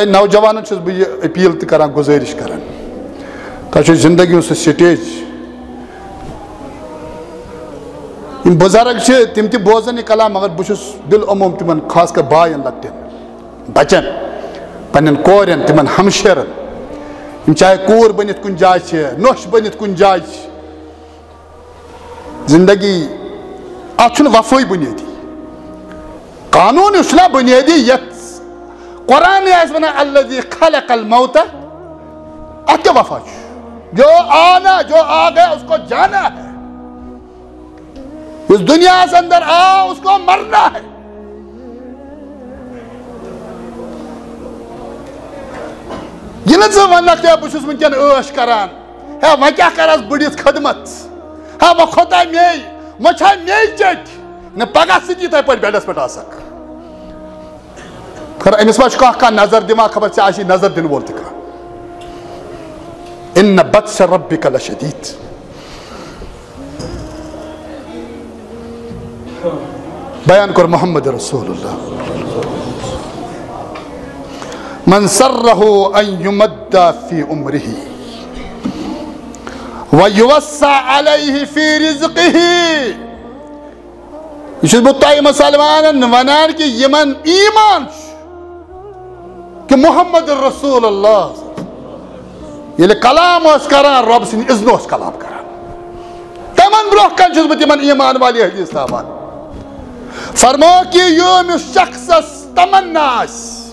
تۄہہِ نوجوانن چھُس بہٕ یہِ أپیٖل تہِ کران گُزٲرِش کران تۄہہِ چھو زندگی ہُنٛد سُہ سٹیج یِم بُزرگ چھِ تِم تہِ بوزان یہِ کلام مگر بہٕ چھُس دِل عموٗم تِمن خاص کر باین لۄکٹٮ۪ن بچن پننٮ۪ن کورٮ۪ن تِمن ہمشیرن یِم چاہے کوٗر بٔنِتھ کُنہِ جایہِ چھِ نۄش بٔنِتھ کُنہِ جایہِ چھِ زندگی اتھ چھُنہٕ وفٲے بُنیٲدی قانوٗن یُس چھُنہ بُنیٲدی یتھ قرآن آسہِ ونان اللہ خلق الموتا اتھ کیٛاہ وفا جو آنا، جو آ گیا اس کو جانا ہے۔ اس دنیا سے اندر آ، اس کو مرنا ہے۔ یہ نہ ژٕ ونکھ ہے بہٕ چھُس وٕنکٮ۪ن ٲش کران؟ ہے وۄنۍ کیٛاہ کرس بٔڑِتھ خدمت؟ ہے وۄنۍ کھوٚتا مے وۄنۍ چھا مے چٔٹۍ نہ پگاہ ژٕ تہِ یِتھٕے پٲٹھۍ بیڈس پٮ۪ٹھ آسکھ خر أمس ما شكاه كان نظر دماغ قبل سعاشي نظر دين وولتك إن بطش ربك لشديد. بيان كر محمد رسول الله. من سره أن يمد في عمره ويوسع عليه في رزقه. يشبه الطائمة سلمان ونار يمن إيمان. شو کہ محمد رسول اللہ۔ ییٚلہِ کلام اوس کران رۄب سٕنٛدِ اِذنہٕ اوس کلام کران۔ تِمن برونٛہہ کنہِ چھُس بہٕ تِمن ایمان والی حدیث تھاوان۔ فرمو کہ ییٚمِس شخصس تمنا آسہِ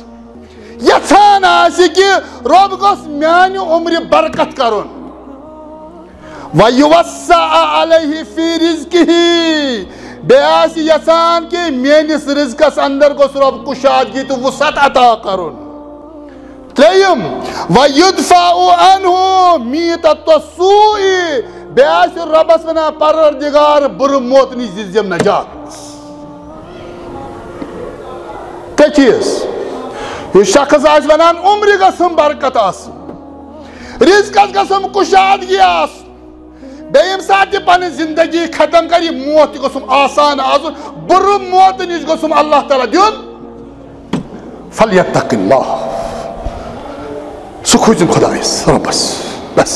یژھان آسہِ کہ رۄب گوٚژھ میانہِ عمرِ برکت کرُن۔ وَیُوَسَّعَ عَلَیہِ فی رِزقِہِ بیٚیہِ آسہِ یژھان کہ میٲنِس رِزقس اندر گوٚژھ رۄب کُشادگی تہٕ وُسعت عطا کرُن۔ ترٛیِم وَیُدفَعُ عَنہُ میٖتَت سوٗے بیٚیہِ آسہِ رۄبس ونان پروردِگار بُرٕ موت نِش دِژم نجات ترٛےٚ چیٖز یُس شخص آسہِ ونان عمرِ گژھم برکت آسٕنۍ رِزقس گژھم کُشادگی آسُن بیٚیہِ ییٚمہِ ساتہٕ تہِ پنٕنۍ زندگی ختم کرِ یہِ موت تہِ گوٚژھُم آسان آسُن کھوٗژِن خۄدایس رۄبس بس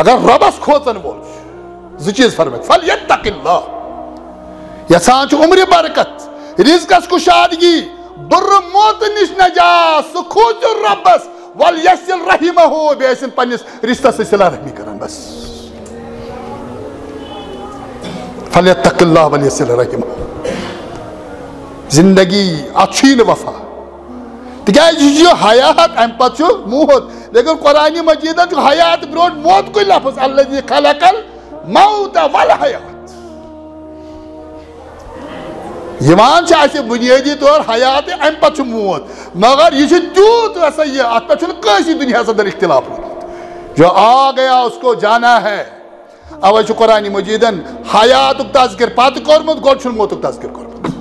اگر رۄبس کھوژن وول چھُ زٕ چیٖز فرمٲے فلیتق اللہ یژھان چھُ عمرِ برکت رِزقس کُشادگی بُرٕ موتہٕ نِش نجات سُہ کھوٗژِن رۄبس ول یسِل رحیمہ ہو بیٚیہِ ٲسِن پننِس رِشتس سۭتۍ رحمی کران بس فلیتق اللہ ول یسِل رحیمہ زندگی اتھ چھُے نہٕ وفا تِکیازِ یہِ چھُ حیات امہِ پتہٕ چھُ موت، لیکن قرآنِ مجیٖدن چھُ حیات برونٛٹھ موت کُے لفظ اللہ جی خلقل موت ول حیات یِوان چھِ اَسہِ بُنیٲدی طور حیات امہِ پتہٕ چھُ موت، مگر یہِ چھُ تیوٗت ہسا یہِ اتھ پٮ۪ٹھ چھُنہٕ کٲنٛسہِ دُنیاہس انٛدر اختِلاف روٗدمُت جو آ گیا اس کو جانا ہے۔ اوے چھُ قرآنِ مجیٖدن حیاتُک تذکر پتہٕ کوٚرمُت گۄڈٕ چھُنہٕ موتُک تذکر کوٚرمُت